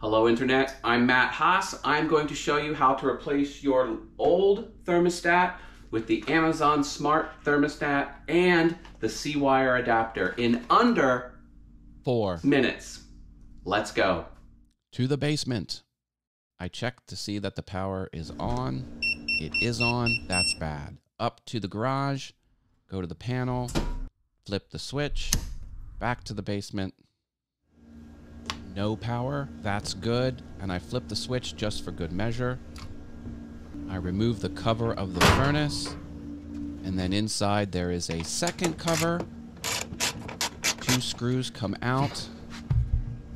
Hello Internet, I'm Matt Haas. I'm going to show you how to replace your old thermostat with the Amazon Smart Thermostat and the C-Wire adapter in under Four. minutes. Let's go. To the basement. I checked to see that the power is on. It is on. That's bad. Up to the garage. Go to the panel. Flip the switch. Back to the basement. No power. That's good. And I flip the switch just for good measure. I remove the cover of the furnace. And then inside there is a second cover. Two screws come out.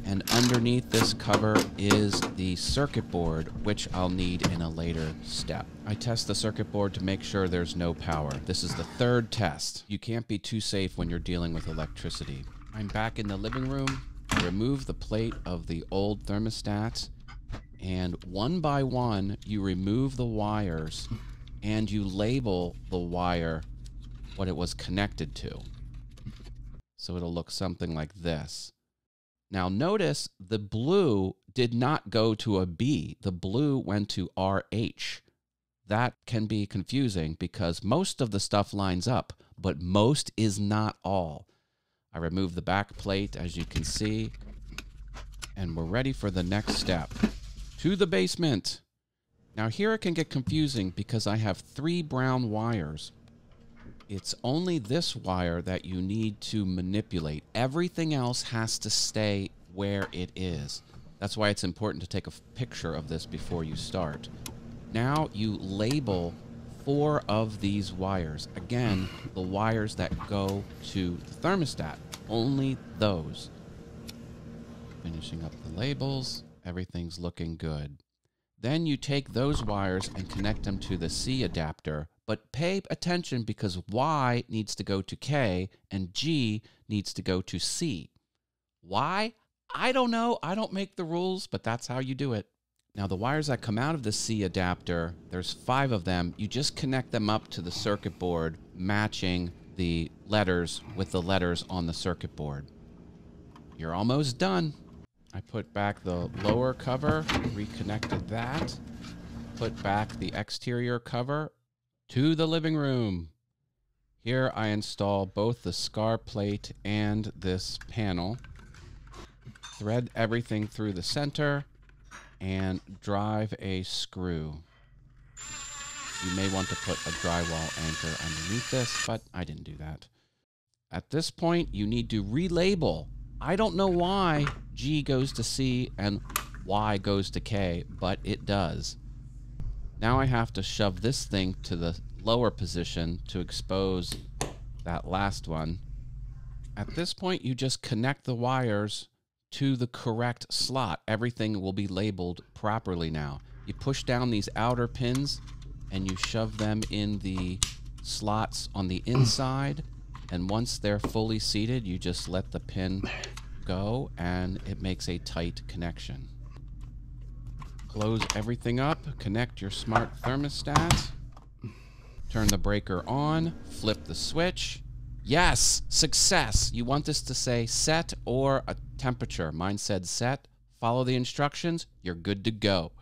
And underneath this cover is the circuit board, which I'll need in a later step. I test the circuit board to make sure there's no power. This is the third test. You can't be too safe when you're dealing with electricity. I'm back in the living room. Remove the plate of the old thermostat, and one by one, you remove the wires and you label the wire what it was connected to. So it'll look something like this. Now, notice the blue did not go to a B. The blue went to RH. That can be confusing because most of the stuff lines up, but most is not all. I remove the back plate, as you can see, and we're ready for the next step. To the basement. Now, here it can get confusing because I have three brown wires. It's only this wire that you need to manipulate. Everything else has to stay where it is. That's why it's important to take a picture of this before you start. Now you label four of these wires. Again, the wires that go to the thermostat. Only those. Finishing up the labels. Everything's looking good. Then you take those wires and connect them to the C adapter, but pay attention because Y needs to go to K and G needs to go to C. Why? I don't know. I don't make the rules, but that's how you do it. Now, the wires that come out of the C adapter, there's five of them. You just connect them up to the circuit board, matching the letters with the letters on the circuit board. You're almost done. I put back the lower cover, reconnected that, put back the exterior cover to the living room. Here I install both the scar plate and this panel. Thread everything through the center and drive a screw. You may want to put a drywall anchor underneath this, but I didn't do that. At this point, you need to relabel. I don't know why G goes to C and Y goes to K, but it does. Now I have to shove this thing to the lower position to expose that last one. At this point, you just connect the wires to the correct slot. Everything will be labeled properly now. You push down these outer pins and you shove them in the slots on the inside. And once they're fully seated, you just let the pin go and it makes a tight connection. Close everything up, connect your smart thermostat, turn the breaker on, flip the switch. Yes, success. You want this to say set or a temperature. Mine said set. Follow the instructions, you're good to go.